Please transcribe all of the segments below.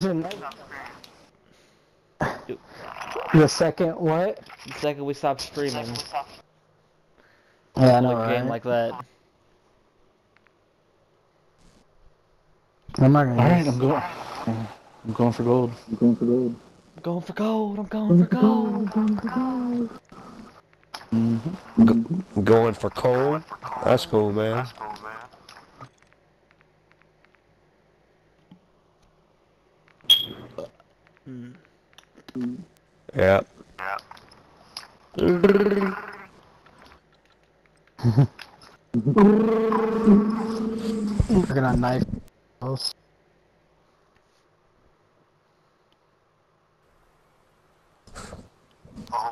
The second what? The second we stop streaming, Yeah, I know, like a game right? like that. I'm not gonna. Alright, I'm going. I'm going for gold. I'm going for gold. I'm going for gold. I'm going for gold. Mm-hmm. Going for coal? That's cool, man. Hmm. Yeah. Working on knife. house.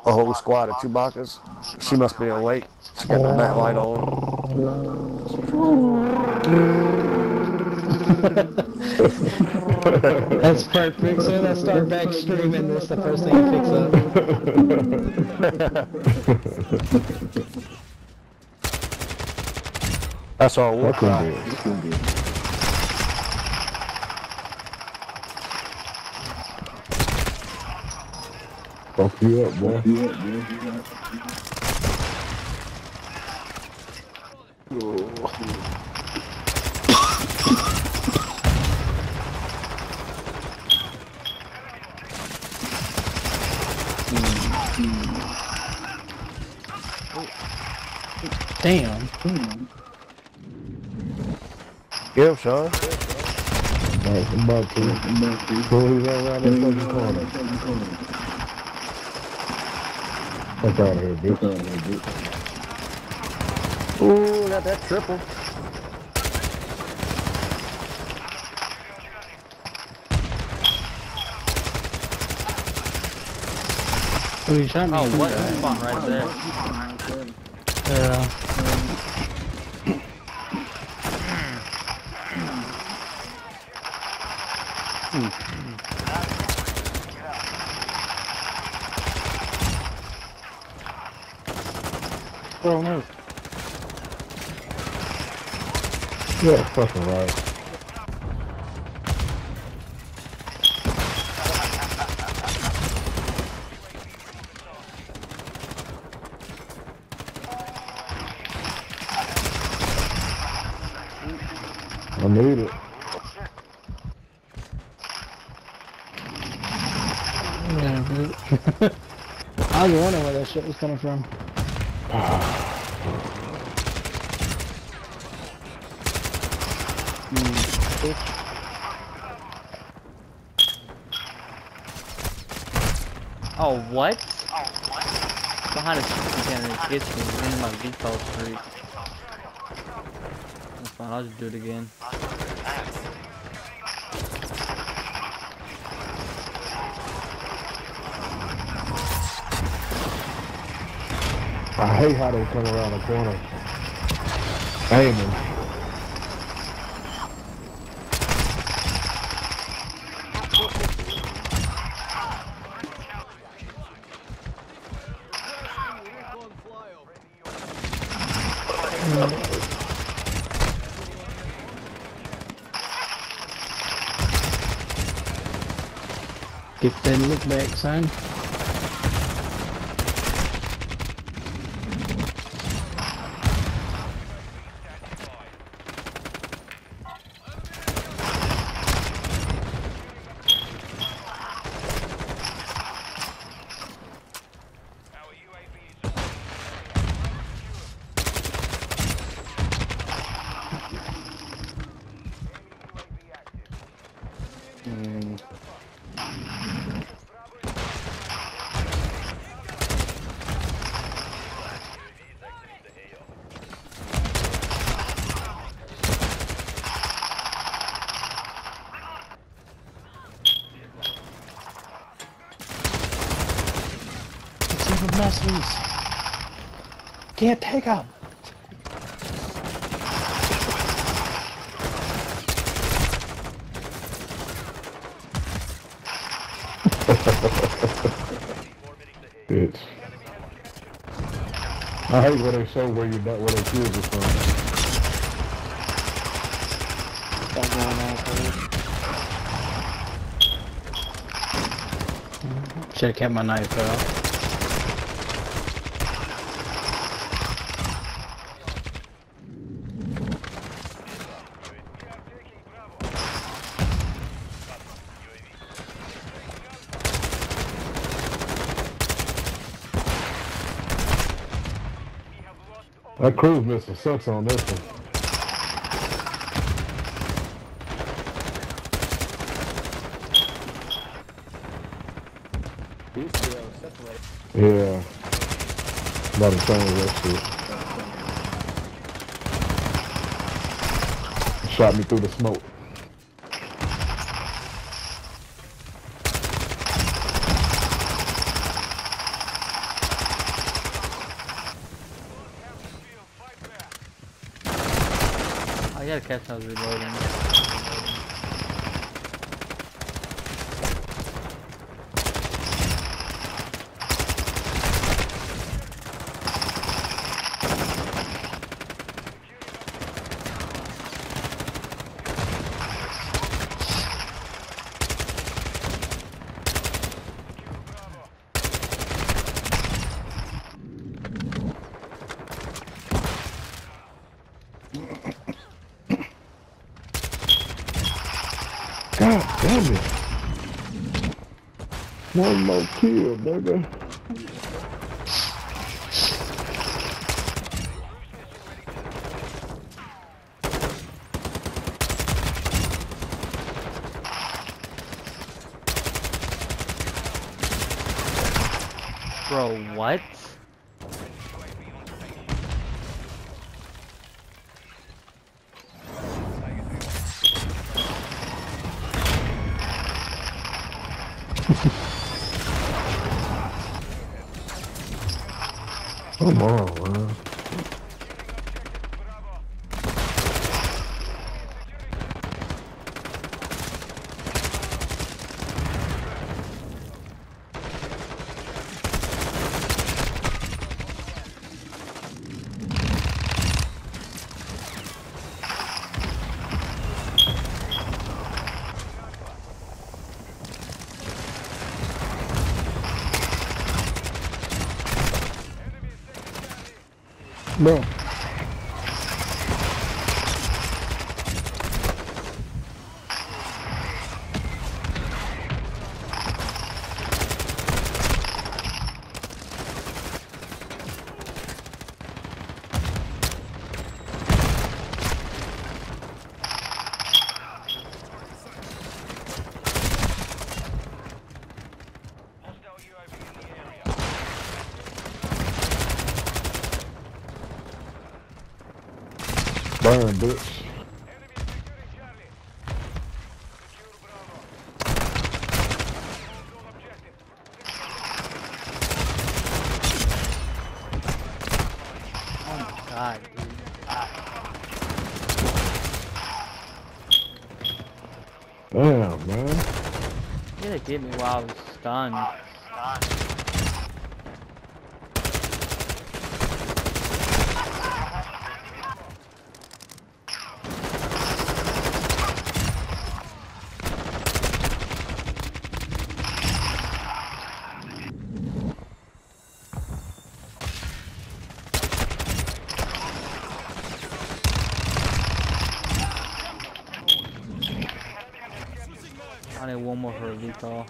A whole squad of Chewbacca's. She must be awake. She got the night light on. That's perfect. So let's start back streaming this. The first thing he picks up. That's all we're Fuck you up, boy. Damn. Get him, Sean. Alright, I'm about to. I'm about to. Pull his around that fucking corner. Fuck out of here, bitch. Ooh, got that triple. Oh, you shot me. Oh, what? You spawned right there. Yeah. Oh no. Yeah, fucking right. I need it. Yeah, I was wondering where that shit was coming from. Hmm. Oh, what? Behind a chicken cannon it hits me in my default streak. That's fine, I'll just do it again. I hate how they come around the corner. Aiming. Get that look back, son. Let's see the mess loose. Can't take him. Bitch. I hate where they show where you where they killed you from. Stop going on, Should've kept my knife out. That cruise missile sucks on this one. Yeah. About the same as that shit. Shot me through the smoke. I gotta catch was reloading. God damn it. One more kill, baby. Bro, what? Come on, man. Bro. Burn, bitch. Oh God, dude. Damn, man. You gotta get me while I was stunned. I need one more for a recall.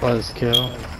Buzzkill. Yeah.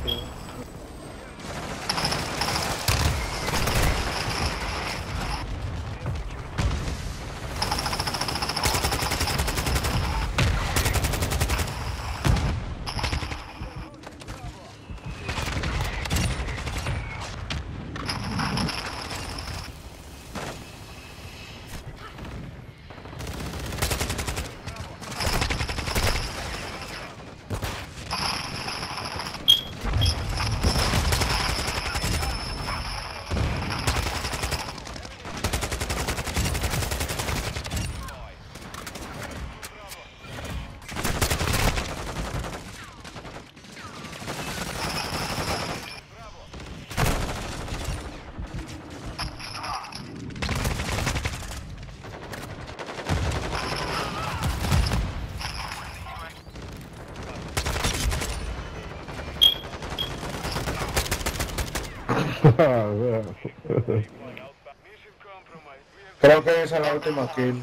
Creo que esa es la última kill.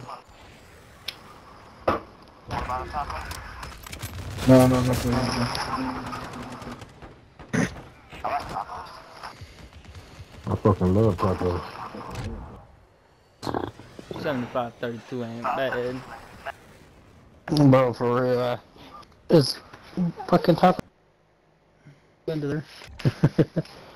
No, no, no, no. I fucking love tacos. 75 32 ain't bad. Bro, for real. uh, It's fucking top. Under there.